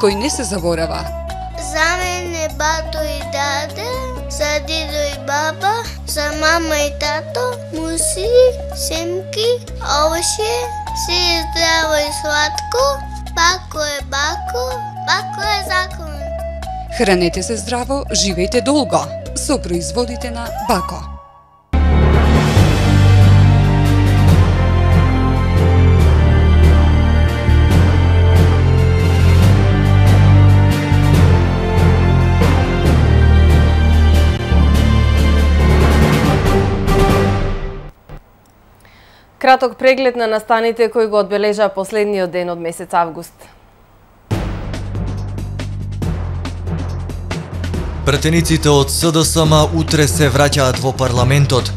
кој не се заборава. За мене бато и даде, за дидо и баба, за мама и тато, муси, семки, овоше, си е здраво и сладко, бако е бако, бако е закон. Хранете се здраво, живејте долго со производите на Бако. Краток преглед на настаните кои го одбележа последниот ден од месец август. Претениците од СДСМ утре се враќаат во парламентот.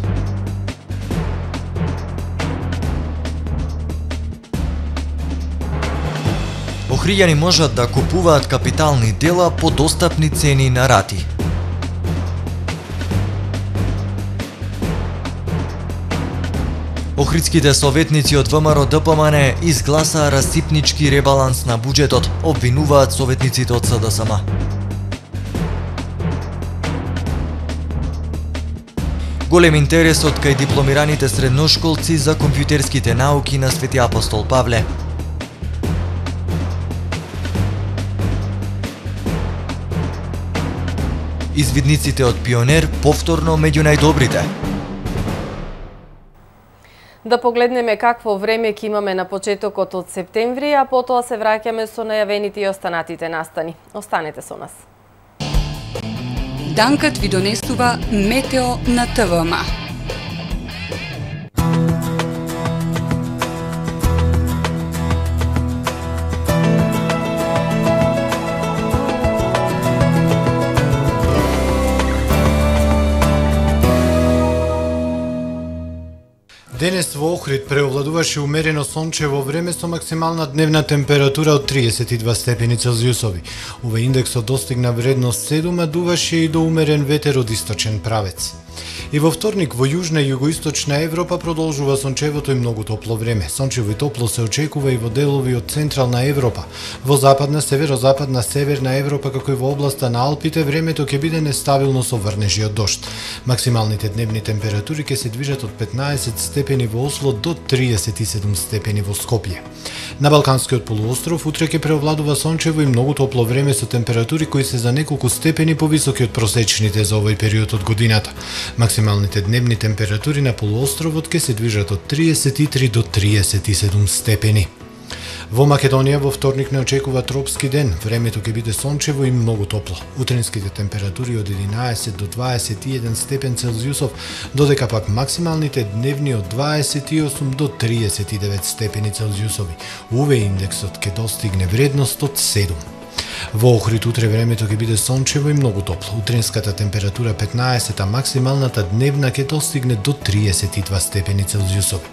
Охријани можат да купуваат капитални дела по достапни цени на рати. Охридските советници од ВМРО ДПМН изгласаа расипнички ребаланс на буџетот, обвинуваат советниците од СДСМ. Голем интерес од кај дипломираните средношколци за компјутерските науки на Свети Апостол Павле. Извидниците од Пионер повторно меѓу најдобрите. Да погледнеме какво време ќе имаме на почетокот од септември, а потоа се враќаме со најавените и останатите настани. Останете со нас. Данкат ви донесува Метео на ТВМА. Денес во Охрид преовладуваше умерено сончево време со максимална дневна температура од 32 степени Целзиусови. Ова индексот достигна вредност 7, а дуваше и до умерен ветер од источен правец. И во вторник во јужна и југоисточна Европа продолжува сончевото и многу топло време. Сончево и топло се очекува и во делови од централна Европа. Во западна, северозападна, северна Европа, како и во областа на Алпите, времето ќе биде нестабилно со врнежи од дошт. Максималните дневни температури ќе се движат од 15 степени во Осло до 37 степени во Скопје. На Балканскиот полуостров утре ќе преовладува сончево и многу топло време со температури кои се за неколку степени повисоки од просечните за овој период од годината. Максималните Максималните дневни температури на полуостровот ќе се движат од 33 до 37 степени. Во Македонија во вторник не очекува тропски ден. Времето ќе биде сончево и многу топло. Утренските температури од 11 до 21 степен Целзиусов, додека пак максималните дневни од 28 до 39 степени Целзиусови. Уве индексот ќе достигне вредност од 7. Во Охрид утре времето ќе биде сончево и многу топло. Утренската температура 15, а максималната дневна ќе достигне до 32 степени Целзиусови.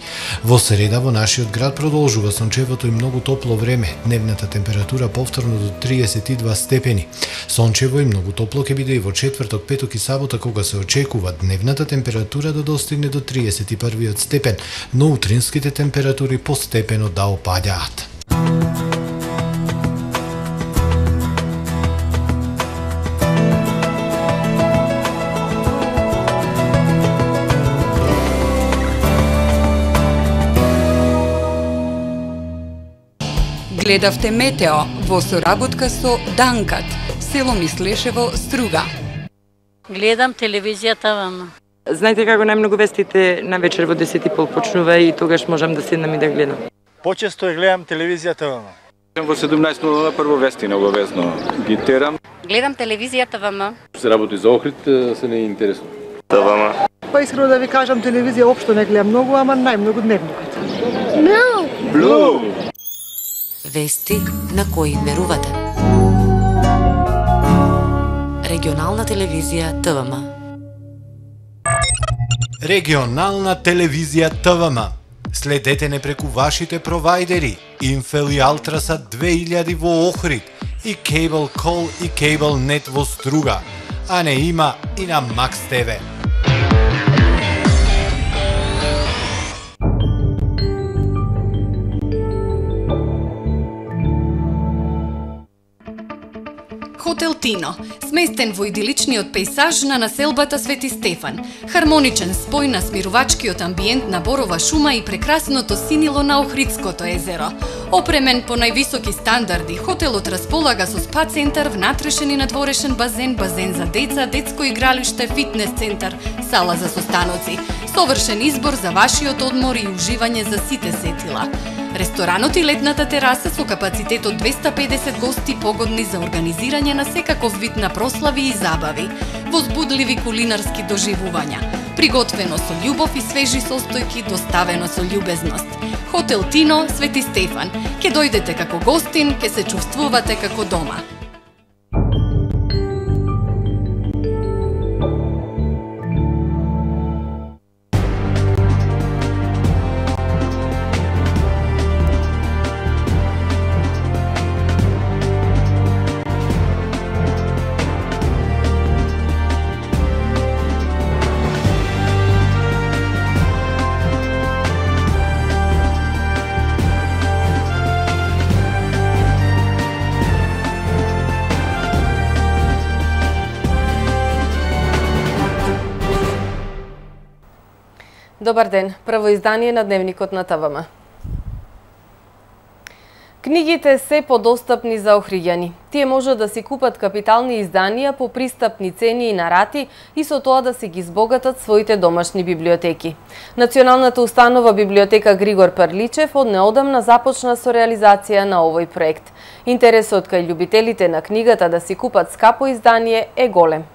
Во среда во нашиот град продолжува сончевото и многу топло време. Дневната температура повторно до 32 степени. Сончево и многу топло ќе биде и во четврток, петок и сабота кога се очекува дневната температура да достигне до 31 степен, но утринските температури постепено да опаѓаат. Гледавте Метео во соработка со Данкат, село Мислешево, Струга. Гледам телевизијата вам. Знаете како најмногу вестите на вечер во 10 и пол почнува и тогаш можам да седнам и да гледам. Почесто ја гледам телевизијата вам. Во 17.00 прво вести на обавезно ги терам. Гледам телевизијата ВМ. Се работи за Охрид, се не интересно. ТВМ. Па искрено да ви кажам, телевизија општо не гледам многу, ама најмногу дневникот. Блу! Блу! Вести на кои верувате. Регионална телевизија ТВМ. Регионална телевизија ТВМ. Следете не преку вашите провайдери Инфел и Алтрасат 2000 во Охрид и Cable Call и Cable Net во Струга, а не има и на Max TV. Тино, сместен во идиличниот пейсаж на населбата Свети Стефан, хармоничен спој на смирувачкиот амбиент на Борова шума и прекрасното синило на Охридското езеро. Опремен по највисоки стандарди, хотелот располага со спа центар, внатрешен и надворешен базен, базен за деца, детско игралиште, фитнес центар, сала за состаноци. Совршен избор за вашиот одмор и уживање за сите сетила. Ресторанот и летната тераса со капацитет од 250 гости погодни за организирање на секаков вид на прослави и забави, возбудливи кулинарски доживувања, приготвено со љубов и свежи состојки, доставено со љубезност. Хотел Тино, Свети Стефан. Ке дојдете како гостин, ке се чувствувате како дома. Добар ден, прво издание на Дневникот на ТВМ. Книгите се подостапни за охриѓани. Тие може да си купат капитални изданија по пристапни цени и нарати и со тоа да си ги збогатат своите домашни библиотеки. Националната установа библиотека Григор Парличев од неодамна започна со реализација на овој проект. Интересот кај љубителите на книгата да си купат скапо издание е голем.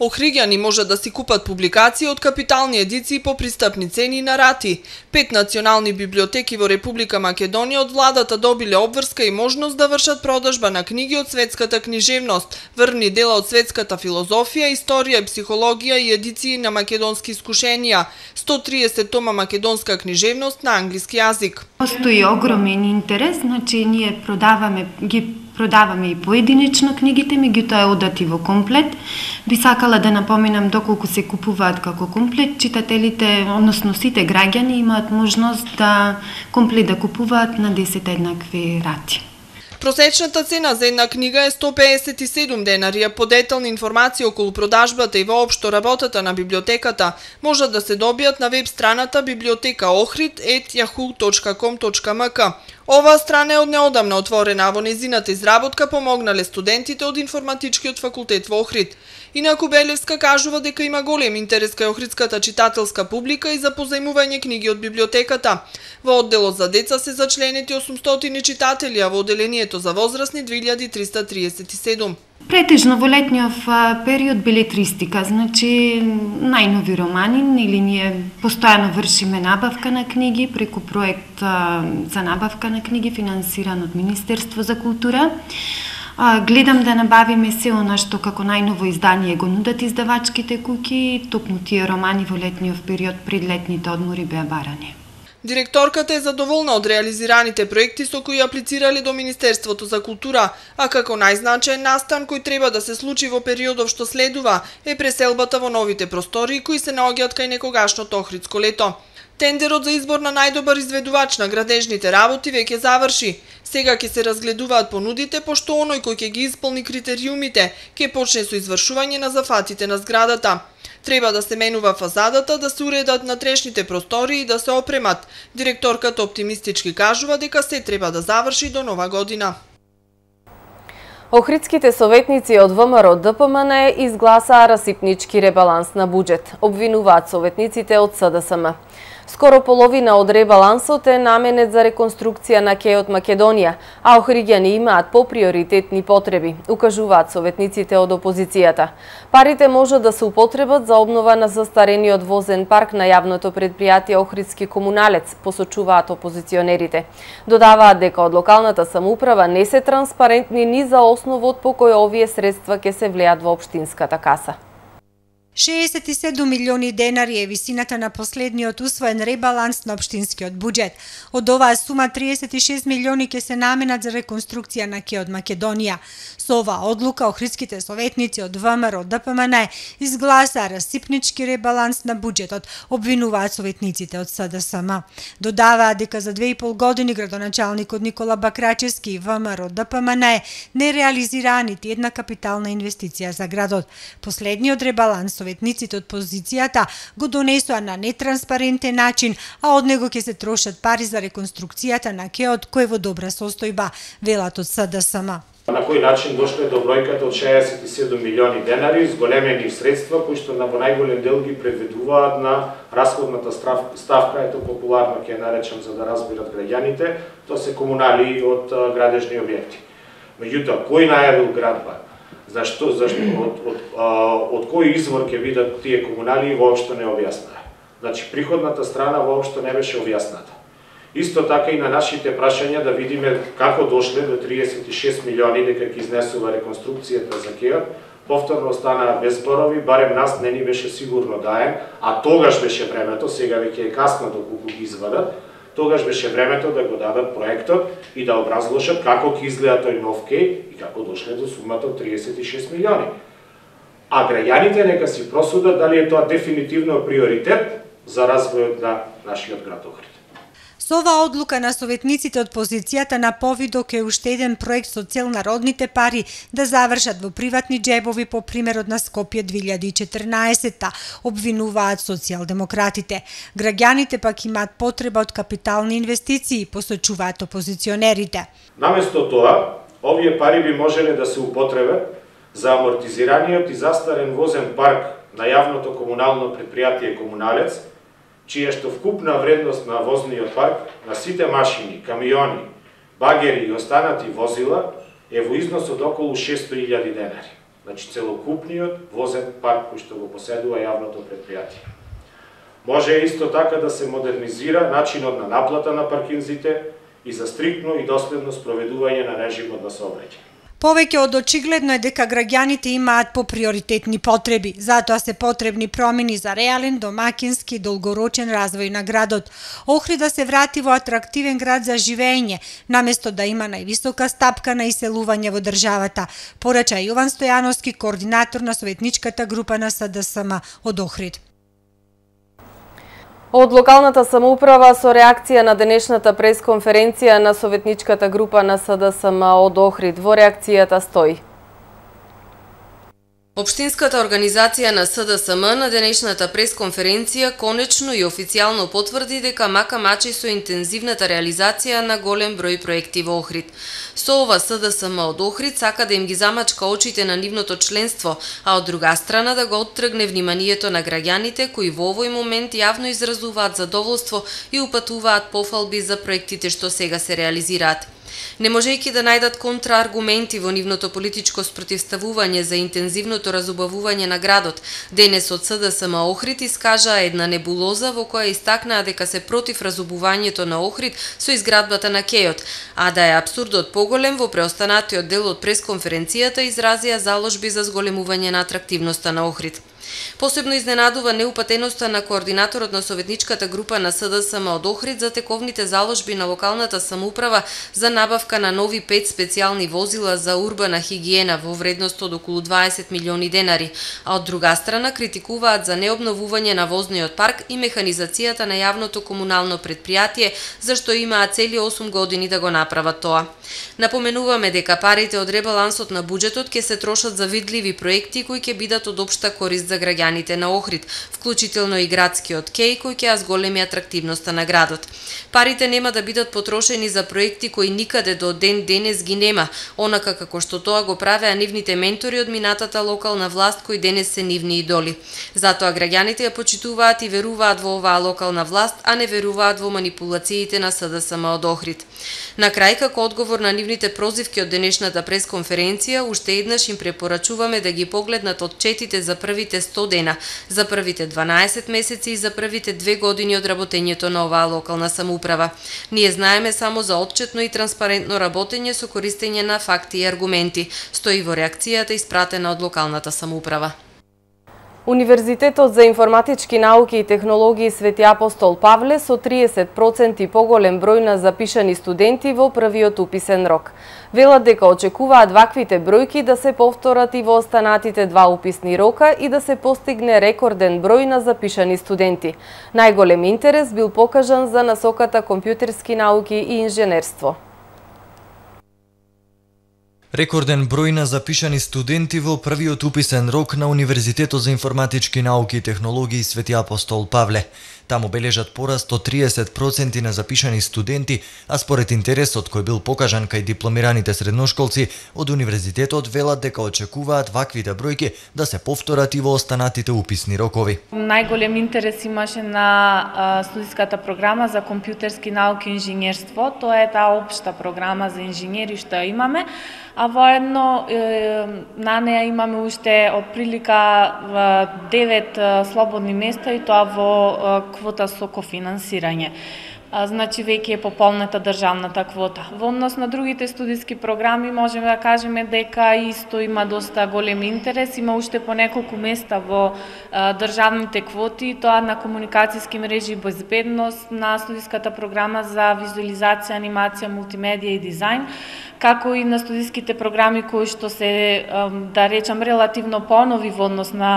Охриѓани може да си купат публикации од капитални едиции по пристапни цени на рати. Пет национални библиотеки во Република Македонија од владата добиле обврска и можност да вршат продажба на книги од светската книжевност, врни дела од светската филозофија, историја и психологија и едиции на македонски искушенија, 130 тома македонска книжевност на англиски јазик. Постои огромен интерес, значи ние продаваме ги продаваме и поединечно книгите, меѓутоа одати во комплет. Би сакала да напоменам доколку се купуваат како комплет, читателите, односно сите граѓани имаат можност да комплет да купуваат на 10 еднакви рати. Просечната цена за една книга е 157 денари, а по детални информации околу продажбата и воопшто работата на библиотеката можат да се добијат на веб страната bibliotekaohrid.yahoo.com.mk. Оваа страна е од неодамна отворена, а во незината изработка помогнале студентите од информатичкиот факултет во Охрид. Инаку Белевска кажува дека има голем интерес кај охридската читателска публика и за позајмување книги од библиотеката. Во одделот за деца се зачленети 800 читатели, а во оделението за возрастни 2337. Претежно во летниот период билетристика, значи најнови романи, или ние постојано вршиме набавка на книги преку проект за набавка на книги финансиран од Министерство за култура. Гледам да набавиме се она што како најново издание го нудат издавачките куки, токму тие романи во летниот период пред летните одмори беа барани. Директорката е задоволна од реализираните проекти со кои аплицирале до Министерството за култура, а како најзначаен настан кој треба да се случи во периодов што следува е преселбата во новите простори кои се наоѓаат кај некогашното Охридско лето. Тендерот за избор на најдобар изведувач на градежните работи веќе заврши. Сега ќе се разгледуваат понудите, пошто оној кој ќе ги исполни критериумите, ќе почне со извршување на зафатите на зградата. Треба да се менува фазадата, да се уредат натрешните простори и да се опремат. Директорката оптимистички кажува дека се треба да заврши до нова година. Охридските советници од ВМРО ДПМН изгласаа расипнички ребаланс на буџет. Обвинуваат советниците од СДСМ. Скоро половина од ребалансот е наменет за реконструкција на Кеот Македонија, а охриѓани имаат поприоритетни потреби, укажуваат советниците од опозицијата. Парите може да се употребат за обнова на застарениот возен парк на јавното предпријатие Охридски комуналец, посочуваат опозиционерите. Додаваат дека од локалната самоуправа не се транспарентни ни за основот по кој овие средства ќе се влеат во општинската каса. 67 милиони денари е висината на последниот усвоен ребаланс на општинскиот буџет. Од оваа сума 36 милиони ќе се наменат за реконструкција на ке од Македонија. Со оваа одлука охридските советници од ВМРО ДПМН изгласа расипнички ребаланс на буџетот, обвинуваат советниците од СДСМ. Додаваат дека за две и пол години градоначалникот Никола Бакрачевски и ВМРО ДПМН не реализираа нити една капитална инвестиција за градот. Последниот ребаланс советниците од позицијата го донесоа на нетранспарентен начин, а од него ќе се трошат пари за реконструкцијата на кеот кој во добра состојба, велат од СДСМ. На кој начин дошле до бројката од 67 милиони денари, зголемени средства кои што на во најголем дел ги преведуваат на расходната ставка, ето популарно ќе наречам за да разбират граѓаните, тоа се комунали од градежни објекти. Меѓутоа, кој најавил градба? Зашто, зашто од, од, од, од кој извор ќе видат тие комунали воопшто не објаснаа. Значи, приходната страна воопшто не беше објасната. Исто така и на нашите прашања да видиме како дошле до 36 милиони дека ќе изнесува реконструкцијата за КЕО, повторно останаа без зборови, барем нас не ни беше сигурно даен, а тогаш беше времето, сега веќе е касно доколку ги извадат, тогаш беше времето да го дадат проектот и да образложат како ќе изгледа тој нов кеј и како дошле до сумата од 36 милиони. А граѓаните нека си просудат дали е тоа дефинитивно приоритет за развојот на нашиот град Охрид. Со оваа одлука на советниците од позицијата на Повидок е уште еден проект со цел народните пари да завршат во приватни джебови по примерот на Скопје 2014-та, обвинуваат социјалдемократите. Граѓаните пак имаат потреба од капитални инвестиции, посочуваат опозиционерите. Наместо тоа, овие пари би можеле да се употребат за амортизираниот и застарен возен парк на јавното комунално предпријатие Комуналец, чија што вкупна вредност на возниот парк на сите машини, камиони, багери и останати возила е во износ од околу 600.000 денари. Значи целокупниот возен парк кој што го поседува јавното предпријатие. Може исто така да се модернизира начинот на наплата на паркинзите и за стриктно и доследно спроведување на режимот на сообраќај. Повеќе од очигледно е дека граѓаните имаат по приоритетни потреби, затоа се потребни промени за реален, домакински долгорочен развој на градот. Охрид да се врати во атрактивен град за живење, наместо да има највисока стапка на иселување во државата, порача Јован Стојановски, координатор на советничката група на СДСМ од Охрид. Од локалната самоуправа со реакција на денешната пресконференција на советничката група на СДСМ од Охрид во реакцијата стои. Обштинската организација на СДСМ на денешната пресконференција конечно и официјално потврди дека мака мачи со интензивната реализација на голем број проекти во Охрид. Со ова СДСМ од Охрид сака да им ги замачка очите на нивното членство, а од друга страна да го оттргне вниманието на граѓаните кои во овој момент јавно изразуваат задоволство и упатуваат пофалби за проектите што сега се реализираат. Не можејќи да најдат контрааргументи во нивното политичко спротивставување за интензивното разубавување на градот, денес од СДСМ Охрид искажа една небулоза во која истакнаа дека се против разубувањето на Охрид со изградбата на Кејот, а да е абсурдот поголем во преостанатиот дел од пресконференцијата изразија заложби за зголемување на атрактивноста на Охрид. Посебно изненадува неупатеноста на координаторот на советничката група на СДСМ од Охрид за тековните заложби на локалната самоуправа за набавка на нови пет специјални возила за урбана хигиена во вредност од околу 20 милиони денари, а од друга страна критикуваат за необновување на возниот парк и механизацијата на јавното комунално предпријатие, зашто имаат цели 8 години да го направат тоа. Напоменуваме дека парите од ребалансот на буџетот ќе се трошат за видливи проекти кои ќе бидат од општа корист за граѓаните на Охрид, вклучително и градскиот кеј кој ќе ја зголеми атрактивноста на градот. Парите нема да бидат потрошени за проекти кои никаде до ден денес ги нема, онака како што тоа го правеа нивните ментори од минатата локална власт кои денес се нивни идоли. Затоа граѓаните ја почитуваат и веруваат во оваа локална власт, а не веруваат во манипулациите на СДСМ од Охрид. На крај, како одговор на нивните прозивки од денешната пресконференција, уште еднаш им препорачуваме да ги погледнат отчетите за првите 100 дена, за првите 12 месеци и за првите две години од работењето на оваа локална самоуправа. Ние знаеме само за отчетно и транспарентно работење со користење на факти и аргументи, стои во реакцијата испратена од локалната самоуправа. Универзитетот за информатички науки и технологии Свети Апостол Павле со 30% поголем број на запишани студенти во првиот уписен рок. Велат дека очекуваат ваквите бројки да се повторат и во останатите два уписни рока и да се постигне рекорден број на запишани студенти. Најголем интерес бил покажан за насоката компјутерски науки и инженерство. Рекорден број на запишани студенти во првиот уписен рок на Универзитетот за информатички науки и технологии Свети Апостол Павле. Таму бележат пораст од 30% на запишани студенти, а според интересот кој бил покажан кај дипломираните средношколци од универзитетот велат дека очекуваат ваквите бројки да се повторат и во останатите уписни рокови. Најголем интерес имаше на студиската програма за компјутерски науки и инженерство. Тоа е таа општа програма за инженери што имаме, а воедно на неа имаме уште отприлика 9 слободни места и тоа во квота со кофинансирање. Значи веќе е пополнета државната квота. Во однос на другите студиски програми можеме да кажеме дека исто има доста голем интерес, има уште по неколку места во а, државните квоти, тоа на комуникацијски мрежи и безбедност, на студиската програма за визуализација, анимација, мултимедија и дизајн, како и на студиските програми кои што се, да речам, релативно понови во однос на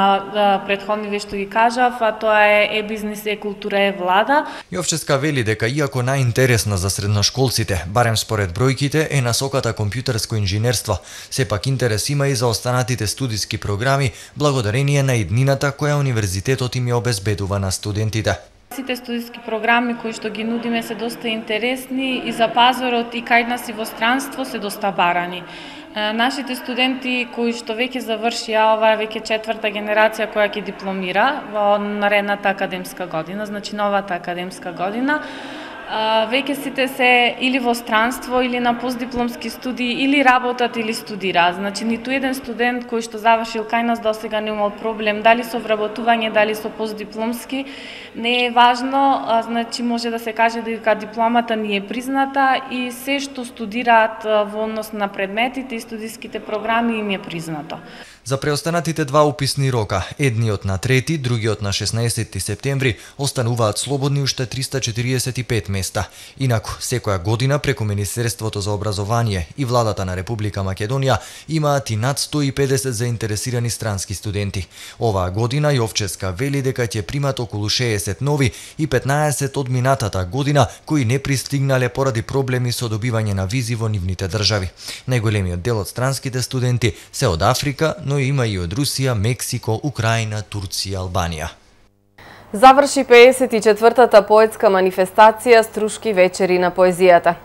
предходниве што ги кажав, а тоа е е-бизнес, е-култура, е-влада. Јовческа вели дека иако најинтересна за средношколците, барем според бројките, е насоката компјутерско инженерство, сепак интерес има и за останатите студиски програми, благодарение на иднината која универзитетот им ја обезбедува на студентите. Сите студиски програми кои што ги нудиме се доста интересни и за пазарот и кај нас и во странство се доста барани. Нашите студенти кои што веќе завршија ова веќе четврта генерација која ќе дипломира во наредната академска година, значи новата академска година, веќе сите се или во странство или на постдипломски студии или работат или студира. Значи ниту еден студент кој што завршил кај нас досега не имал проблем дали со вработување, дали со постдипломски, не е важно, а, значи може да се каже дека дипломата ни е призната и се што студираат во однос на предметите и студиските програми им е признато. За преостанатите два уписни рока, едниот на 3, другиот на 16 септември, остануваат слободни уште 345 места. Инаку, секоја година преку Министерството за образование и владата на Република Македонија имаат и над 150 заинтересирани странски студенти. Оваа година Јовческа вели дека ќе примат околу 60 нови и 15 од минатата година кои не пристигнале поради проблеми со добивање на визи во нивните држави. Најголемиот дел од странските студенти се од Африка, но но има и од Русија, Мексико, Украина, Турција, Албанија. Заврши 54-та поетска манифестација Струшки вечери на поезијата.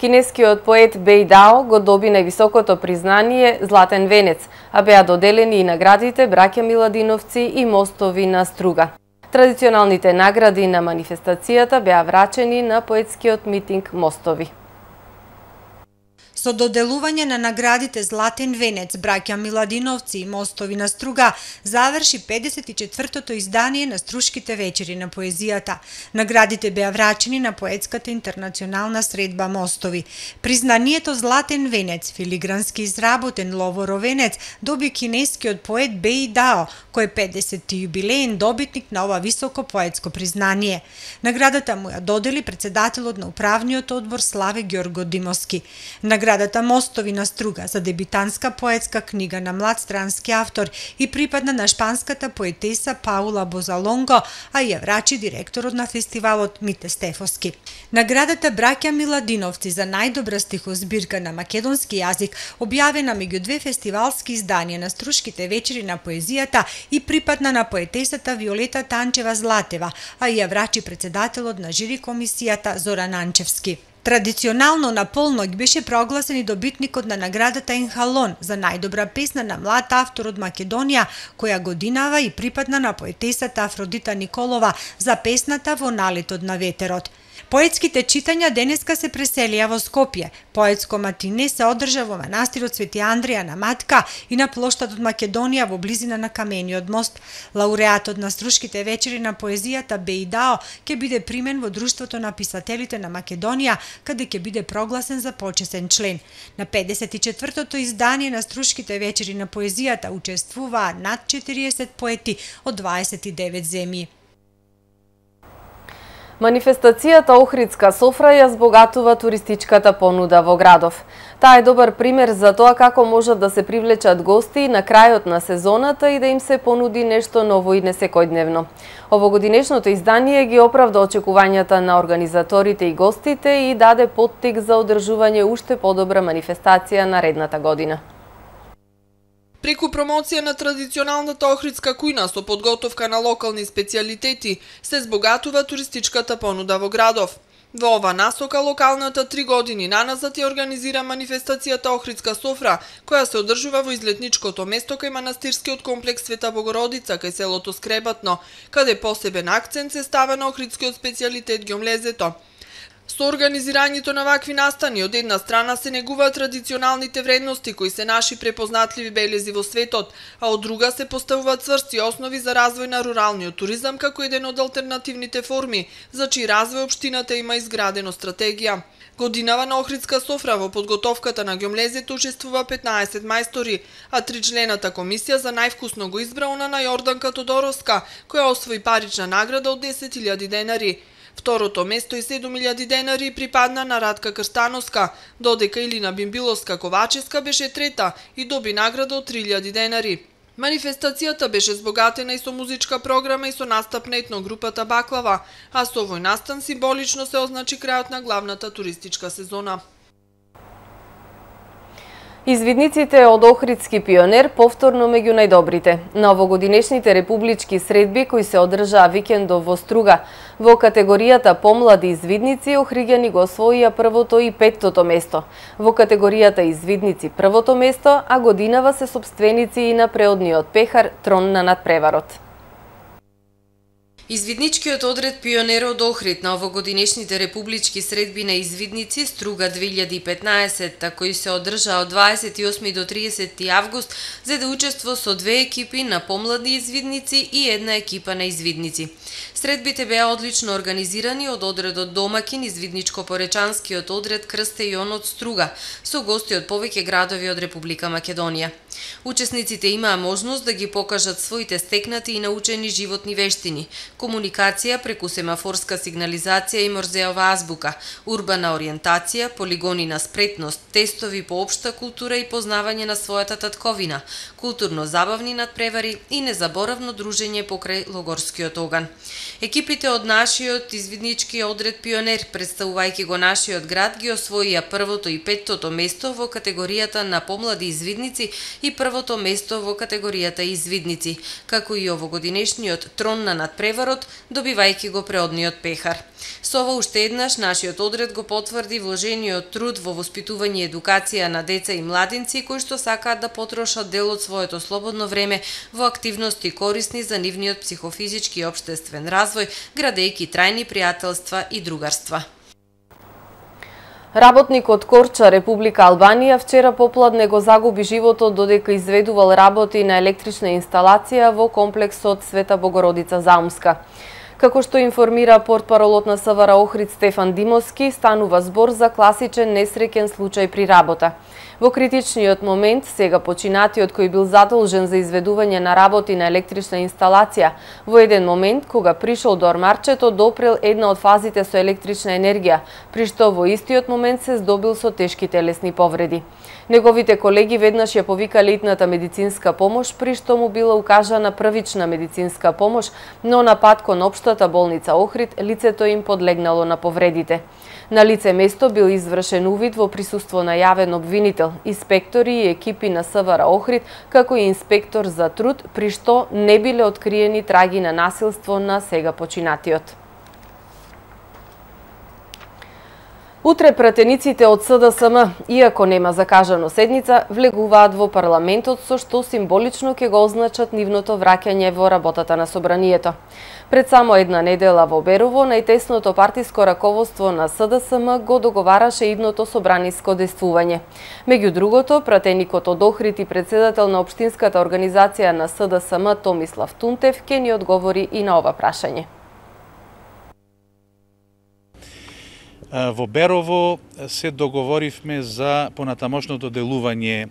Кинескиот поет Бей Дао го доби највисокото признание Златен венец, а беа доделени и наградите Браќа Миладиновци и Мостови на Струга. Традиционалните награди на манифестацијата беа врачени на поетскиот митинг Мостови. Со доделување на наградите Златен венец, браќа Миладиновци и Мостови на Струга, заврши 54-тото издание на Струшките вечери на поезијата. Наградите беа врачени на поетската интернационална средба Мостови. Признанието Златен венец, филигрански изработен ловоровенец, доби кинескиот поет Беи Дао, кој е 50-ти јубилеен добитник на ова високо поетско признание. Наградата му ја додели председателот на управниот одбор Славе Ѓорго Димовски. Наградата наградата Мостови на струга за дебитанска поетска книга на млад странски автор и припадна на шпанската поетеса Паула Бозалонго, а ја врачи директорот на фестивалот Мите Стефоски. Наградата Браќа Миладиновци за најдобра стихозбирка на македонски јазик, објавена меѓу две фестивалски изданија на Струшките вечери на поезијата и припадна на поетесата Виолета Танчева Златева, а ја врачи председателот на жири комисијата Зоран Анчевски. Традиционално на полноќ беше прогласен и добитникот на наградата Енхалон за најдобра песна на млад автор од Македонија, која годинава и припадна на поетесата Афродита Николова за песната Во налетот на ветерот. Поетските читања денеска се преселија во Скопје. Поетско матине се одржа во манастирот Свети Андрија на Матка и на плоштадот Македонија во близина на Камениот мост. Лауреатот на струшките вечери на поезијата Беидао ќе биде примен во Друштвото на писателите на Македонија, каде ќе биде прогласен за почесен член. На 54-тото издание на струшките вечери на поезијата учествуваа над 40 поети од 29 земји. Манифестацијата Охридска софра ја збогатува туристичката понуда во градов. Таа е добар пример за тоа како можат да се привлечат гости на крајот на сезоната и да им се понуди нешто ново и несекојдневно. Овогодинешното издание ги оправда очекувањата на организаторите и гостите и даде поттик за одржување уште подобра манифестација наредната година. Преку промоција на традиционалната охридска кујна со подготовка на локални специјалитети се збогатува туристичката понуда во градов. Во ова насока локалната три години наназад ја организира манифестацијата Охридска софра, која се одржува во излетничкото место кај манастирскиот комплекс Света Богородица кај селото Скребатно, каде посебен акцент се става на охридскиот специјалитет гјомлезето. Со организирањето на вакви настани, од една страна се негуваат традиционалните вредности кои се наши препознатливи белези во светот, а од друга се поставуваат цврсти основи за развој на руралниот туризам како еден од алтернативните форми, за чиј развој општината има изградено стратегија. Годинава на Охридска софра во подготовката на гјомлезето учествува 15 мајстори, а тричлената комисија за највкусно го избра она на Јорданка Тодороска, која освои парична награда од 10.000 денари. Второто место и 7000 денари припадна на Радка Крстановска, додека Илина Бимбиловска Ковачевска беше трета и доби награда од 3000 денари. Манифестацијата беше збогатена и со музичка програма и со настап на етногрупата Баклава, а со овој настан символично се означи крајот на главната туристичка сезона. Извидниците од Охридски пионер повторно меѓу најдобрите. На овогодинешните републички средби кои се одржаа викендов во Струга, во категоријата помлади извидници Охриѓани го освоија првото и петтото место. Во категоријата извидници првото место, а годинава се собственици и на преодниот пехар Трон на надпреварот. Извидничкиот одред Пионер од Охрид на овогодинешните републички средби на извидници Струга 2015, кој се одржа од 28 до 30 август, за да учество со две екипи на помлади извидници и една екипа на извидници. Средбите беа одлично организирани од одредот Домакин, извидничко-поречанскиот одред Крсте од Струга, со гости од повеќе градови од Република Македонија. Учесниците имаа можност да ги покажат своите стекнати и научени животни вештини, комуникација преку семафорска сигнализација и морзеова азбука, урбана ориентација, полигони на спретност, тестови по општа култура и познавање на својата татковина, културно-забавни надпревари и незаборавно дружење покрај Логорскиот оган. Екипите од нашиот извиднички одред Пионер, представувајќи го нашиот град, ги освоија првото и петтото место во категоријата на помлади извидници и првото место во категоријата извидници, како и овогодинешниот трон на надпреварот, добивајќи го преодниот пехар. Со ова уште еднаш нашиот одред го потврди вложениот труд во воспитување и едукација на деца и младинци кои што сакаат да потрошат дел од своето слободно време во активности корисни за нивниот психофизички и обштествен развој, градејќи трајни пријателства и другарства. Работник од Корча, Република Албанија, вчера попладне го загуби животот додека изведувал работи на електрична инсталација во комплексот Света Богородица Заумска. Како што информира портпаролот на СВР Охрид Стефан Димовски, станува збор за класичен несреќен случај при работа. Во критичниот момент, сега починатиот кој бил задолжен за изведување на работи на електрична инсталација, во еден момент, кога пришол до армарчето, допрел една од фазите со електрична енергија, при што во истиот момент се здобил со тешки телесни повреди. Неговите колеги веднаш ја повикале итната медицинска помош, при што му била укажана првична медицинска помош, но на пат кон општата болница Охрид, лицето им подлегнало на повредите. На лице место бил извршен увид во присуство на јавен обвинител, инспектори и екипи на СВР Охрид, како и инспектор за труд, при што не биле откриени траги на насилство на сега починатиот. Утре пратениците од СДСМ, иако нема закажано седница, влегуваат во парламентот со што символично ќе го означат нивното враќање во работата на собранието. Пред само една недела во Берово, најтесното партиско раководство на СДСМ го договараше идното собраниско действување. Меѓу другото, пратеникот од Охрид и председател на Обштинската организација на СДСМ Томислав Тунтев ке ни одговори и на ова прашање. Во Берово се договоривме за понатамошното делување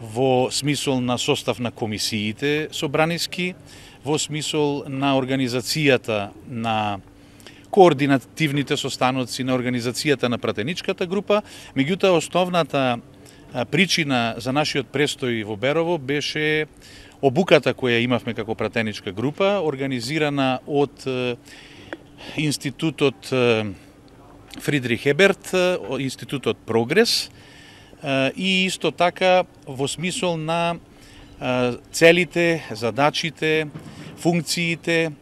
во смисол на состав на комисиите собраниски, во смисол на организацијата на координативните состаноци на организацијата на пратеничката група, меѓутоа основната причина за нашиот престој во Берово беше обуката која имавме како пратеничка група, организирана од Институтот Фридрих Еберт, Институтот Прогрес и исто така во смисол на целите, задачите, функциите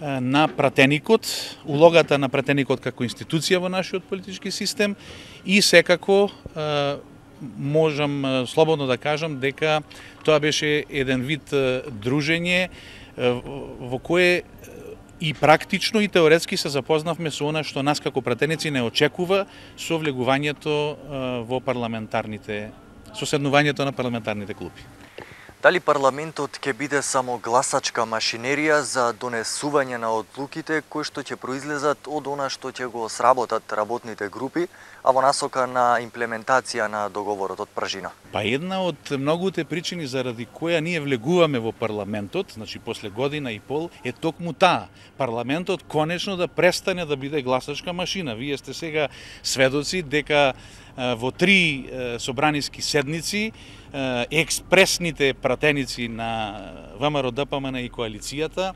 на пратеникот, улогата на пратеникот како институција во нашиот политички систем и секако можам слободно да кажам дека тоа беше еден вид дружење во кое и практично и теоретски се запознавме со она што нас како пратеници не очекува со влегувањето во парламентарните, со седнувањето на парламентарните клупи. Дали парламентот ќе биде само гласачка машинерија за донесување на одлуките кои што ќе произлезат од она што ќе го сработат работните групи, а во насока на имплементација на договорот од Пржина? Па една од многуте причини заради која ние влегуваме во парламентот, значи после година и пол, е токму таа. Парламентот конечно да престане да биде гласачка машина. Вие сте сега сведоци дека во три собраниски седници експресните пратеници на ВМРО ДПМН и коалицијата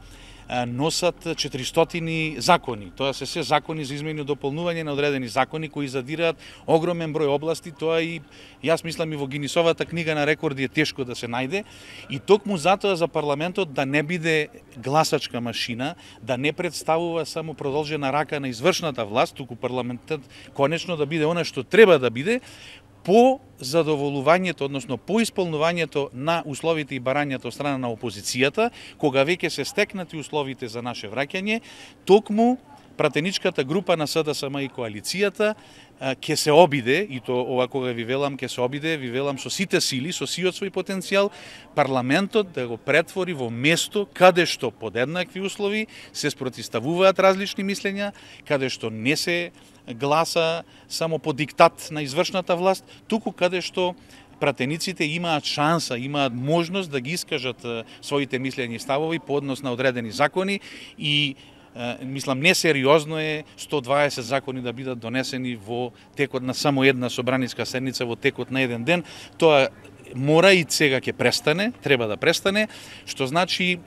носат 400 закони. Тоа се се закони за измени и дополнување на одредени закони кои задираат огромен број области. Тоа и јас мислам и во Гинисовата книга на рекорди е тешко да се најде. И токму затоа за парламентот да не биде гласачка машина, да не представува само продолжена рака на извршната власт, туку парламентот конечно да биде она што треба да биде, по задоволувањето, односно по исполнувањето на условите и барањето од страна на опозицијата, кога веќе се стекнати условите за наше враќање, токму пратеничката група на СДСМ и коалицијата ќе се обиде, и то ова кога ви велам ќе се обиде, ви велам со сите сили, со сиот свој потенцијал, парламентот да го претвори во место каде што под еднакви услови се спротиставуваат различни мислења, каде што не се гласа само по диктат на извршната власт, туку каде што пратениците имаат шанса, имаат можност да ги искажат своите мислења и ставови по однос на одредени закони и мислам несериозно е 120 закони да бидат донесени во текот на само една собраниска седница во текот на еден ден. Тоа мора и сега ќе престане, треба да престане, што значи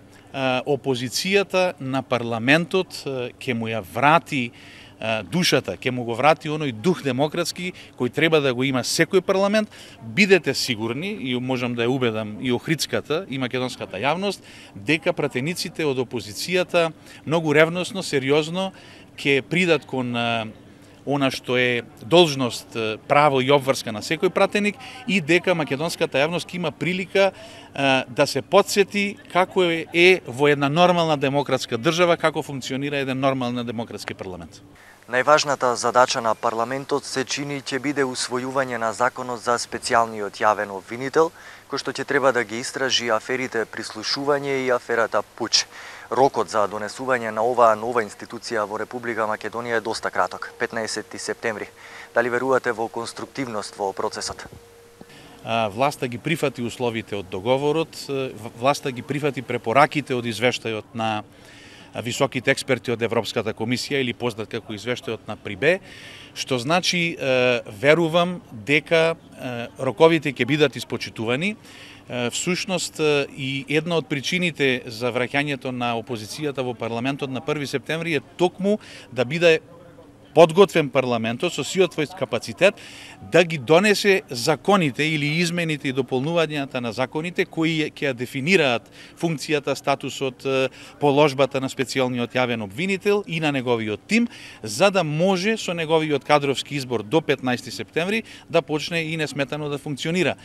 опозицијата на парламентот ќе му ја врати душата, ќе му го врати оној дух демократски кој треба да го има секој парламент. Бидете сигурни, и можам да ја убедам и охридската и македонската јавност, дека пратениците од опозицијата многу ревносно, сериозно ќе придат кон она што е должност, право и обврска на секој пратеник и дека македонската јавност има прилика да се подсети како е, во една нормална демократска држава, како функционира еден нормален демократски парламент. Најважната задача на парламентот се чини ќе биде усвојување на законот за специјалниот јавен обвинител, кој што ќе треба да ги истражи аферите прислушување и аферата Пуч. Рокот за донесување на оваа нова институција во Република Македонија е доста краток, 15 септември. Дали верувате во конструктивност во процесот? Власта ги прифати условите од договорот, власта ги прифати препораките од извештајот на високите експерти од Европската комисија или познат како извештајот на Прибе, што значи верувам дека роковите ќе бидат испочитувани всушност и една од причините за враќањето на опозицијата во парламентот на 1 септември е токму да биде подготвен парламентот со сиот свој капацитет да ги донесе законите или измените и дополнувањата на законите кои ќе дефинираат функцијата, статусот, положбата на специјалниот јавен обвинител и на неговиот тим, за да може со неговиот кадровски избор до 15 септември да почне и несметано да функционира.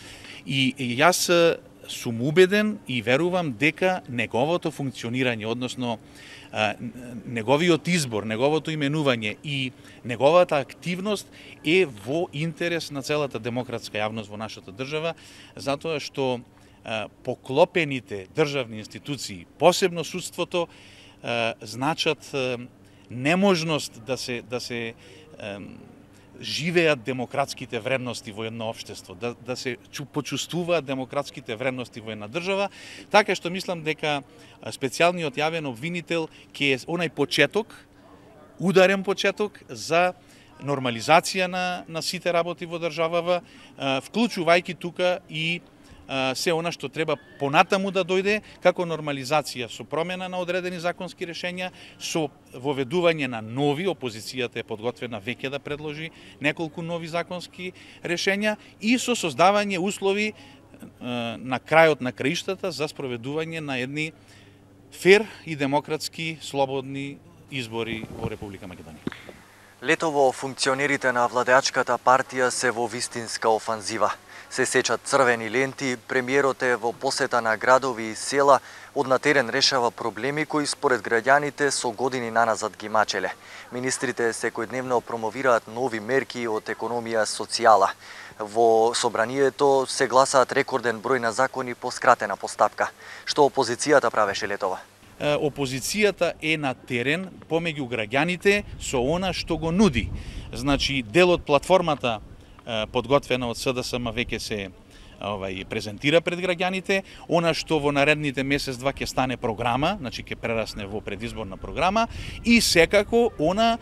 И јас сум убеден и верувам дека неговото функционирање, односно неговиот избор, неговото именување и неговата активност е во интерес на целата демократска јавност во нашата држава, затоа што поклопените државни институции, посебно судството, значат неможност да се да се живеат демократските вредности во едно општество, да, да се почувствуваат демократските вредности во една држава, така што мислам дека специјалниот јавен обвинител ќе е онај почеток, ударен почеток за нормализација на, на сите работи во државава, вклучувајќи тука и се она што треба понатаму да дојде како нормализација со промена на одредени законски решенја, со воведување на нови, опозицијата е подготвена веќе да предложи неколку нови законски решенја и со создавање услови на крајот на краиштата за спроведување на едни фер и демократски слободни избори во Република Македонија. Летово функционерите на владеачката партија се во вистинска офанзива се сечат црвени ленти, премиерот е во посета на градови и села, од на терен решава проблеми кои според граѓаните со години наназад ги мачеле. Министрите секојдневно промовираат нови мерки од економија социјала. Во собранието се гласаат рекорден број на закони по скратена постапка. Што опозицијата правеше летова? опозицијата е на терен помеѓу граѓаните со она што го нуди. Значи, дел од платформата подготвена од СДСМ веќе се овај презентира пред граѓаните, она што во наредните месец два ќе стане програма, значи ќе прерасне во предизборна програма и секако она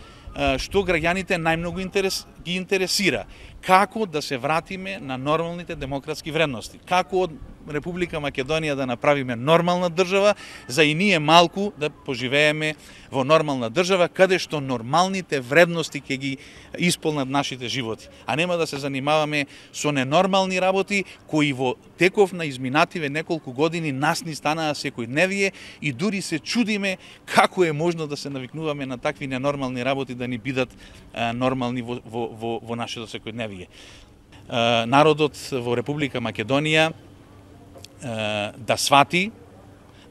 што граѓаните најмногу интерес, ги интересира. Како да се вратиме на нормалните демократски вредности, како од Република Македонија да направиме нормална држава, за и ние малку да поживееме во нормална држава, каде што нормалните вредности ќе ги исполнат нашите животи, а нема да се занимаваме со ненормални работи кои во теков на изминативе неколку години нас ни станаа секој дневие и дури се чудиме како е можно да се навикнуваме на такви ненормални работи да ни бидат нормални во, во, во, во нашето секојдневие. Народот во Република Македонија да свати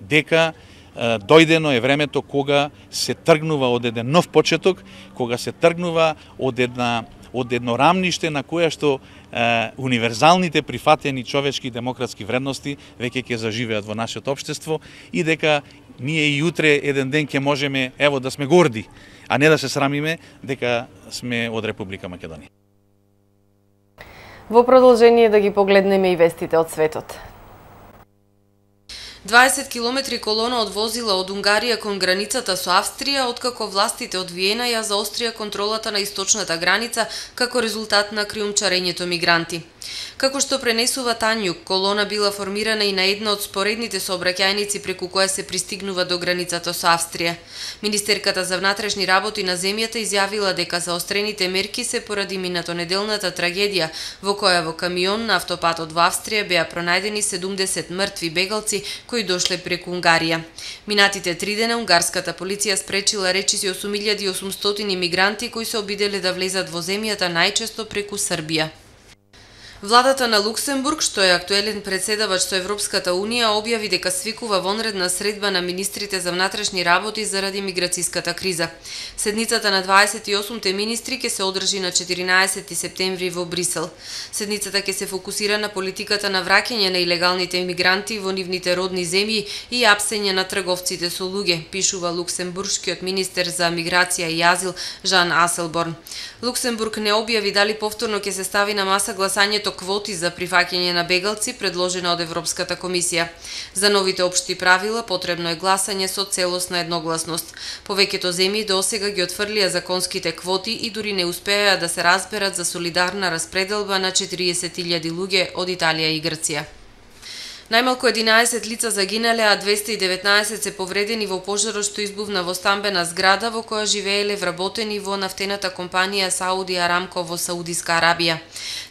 дека дојдено е времето кога се тргнува од еден нов почеток, кога се тргнува од една од едно рамниште на која што е, универзалните прифатени човечки демократски вредности веќе ќе заживеат во нашето општество и дека ние и утре еден ден ќе можеме ево да сме горди, а не да се срамиме дека сме од Република Македонија. Во продолжение да ги погледнеме и вестите од светот. 20 километри колона од возила од Унгарија кон границата со Австрија, откако властите од Виена ја заострија контролата на источната граница како резултат на криумчарењето мигранти. Како што пренесува Тањук, колона била формирана и на една од споредните сообраќајници преку која се пристигнува до границата со Австрија. Министерката за внатрешни работи на земјата изјавила дека заострените мерки се поради минато неделната трагедија во која во камион на автопатот во Австрија беа пронајдени 70 мртви бегалци кои дошле преку Унгарија. Минатите три дена унгарската полиција спречила речиси 8800 имигранти кои се обиделе да влезат во земјата најчесто преку Србија. Владата на Луксембург, што е актуелен председавач со Европската Унија, објави дека свикува вонредна средба на министрите за внатрешни работи заради миграцијската криза. Седницата на 28-те министри ќе се одржи на 14 септември во Брисел. Седницата ќе се фокусира на политиката на враќање на илегалните имигранти во нивните родни земји и апсење на трговците со луѓе, пишува луксембуршкиот министер за миграција и азил Жан Аселборн. Луксембург не објави дали повторно ќе се стави на маса гласањето ушто квоти за прифаќање на бегалци предложена од Европската комисија. За новите општи правила потребно е гласање со целосна едногласност. Повеќето земји досега ги отфрлија законските квоти и дури не успеа да се разберат за солидарна распределба на 40.000 луѓе од Италија и Грција. Најмалку 11 лица загинале, а 219 се повредени во пожарот што избувна во стамбена зграда во која живееле вработени во нафтената компанија Сауди Арамко во Саудиска Арабија.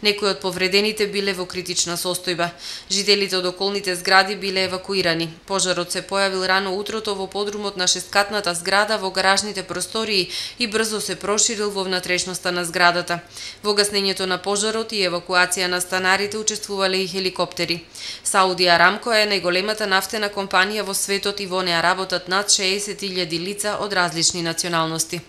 Некои од повредените биле во критична состојба. Жителите од околните згради биле евакуирани. Пожарот се појавил рано утрото во подрумот на шесткатната зграда во гаражните простории и брзо се проширил во внатрешноста на зградата. Во гаснењето на пожарот и евакуација на станарите учествувале и хеликоптери. Сауди Арамко е најголемата нафтена компанија во светот и во неа работат над 60.000 лица од различни националности.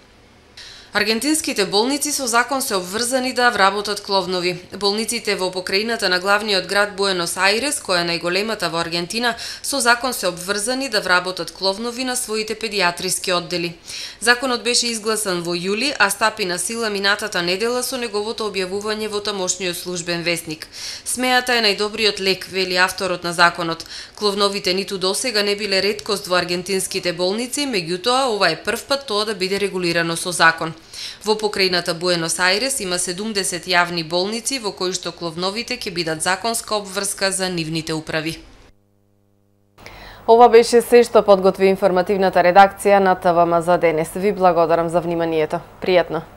Аргентинските болници со закон се обврзани да вработат кловнови. Болниците во покрајината на главниот град Буенос Айрес, која е најголемата во Аргентина, со закон се обврзани да вработат кловнови на своите педиатриски оддели. Законот беше изгласан во јули, а стапи на сила минатата недела со неговото објавување во тамошниот службен вестник. Смејата е најдобриот лек, вели авторот на законот. Кловновите ниту досега не биле редкост во аргентинските болници, меѓутоа ова е прв пат тоа да биде регулирано со закон. Во покрајната Буенос Ајрес има 70 јавни болници во кои што кловновите ќе бидат законска обврска за нивните управи. Ова беше се што подготви информативната редакција на ТВМ за денес. Ви благодарам за вниманието. Пријатно.